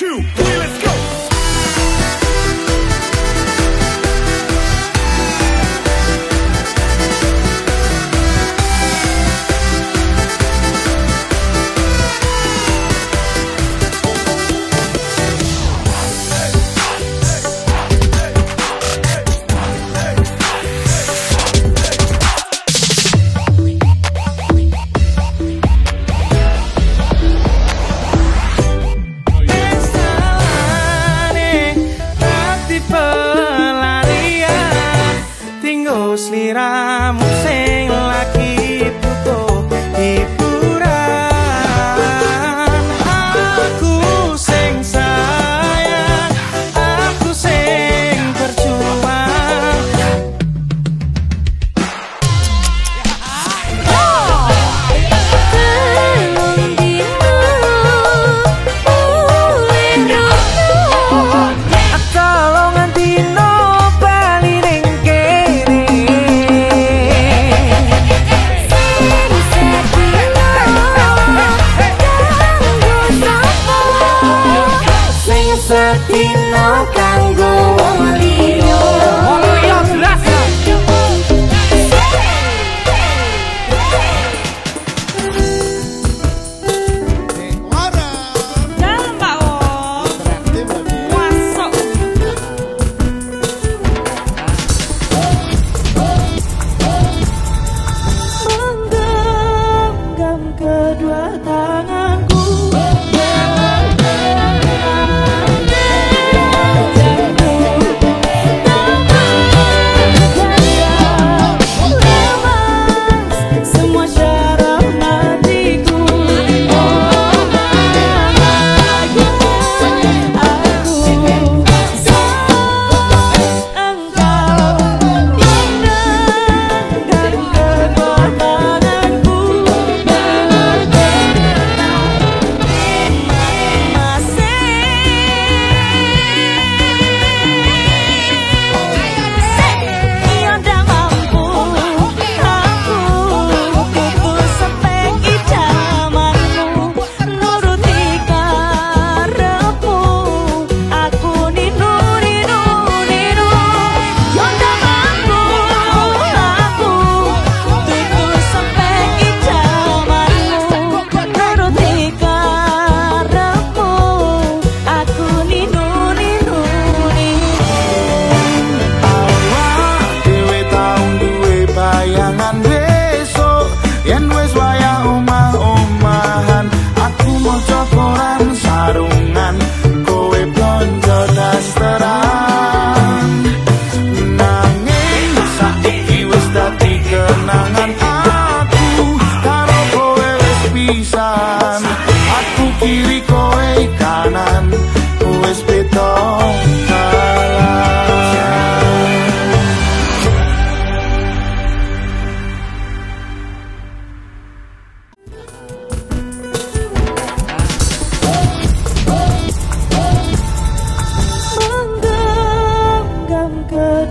two, Setino kanggo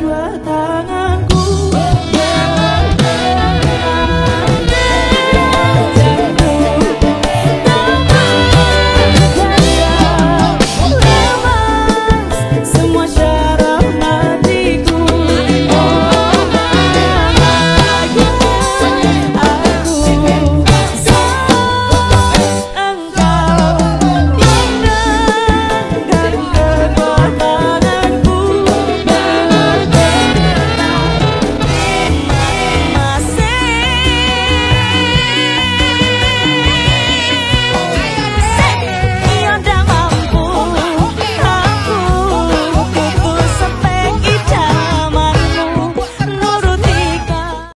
đóa ta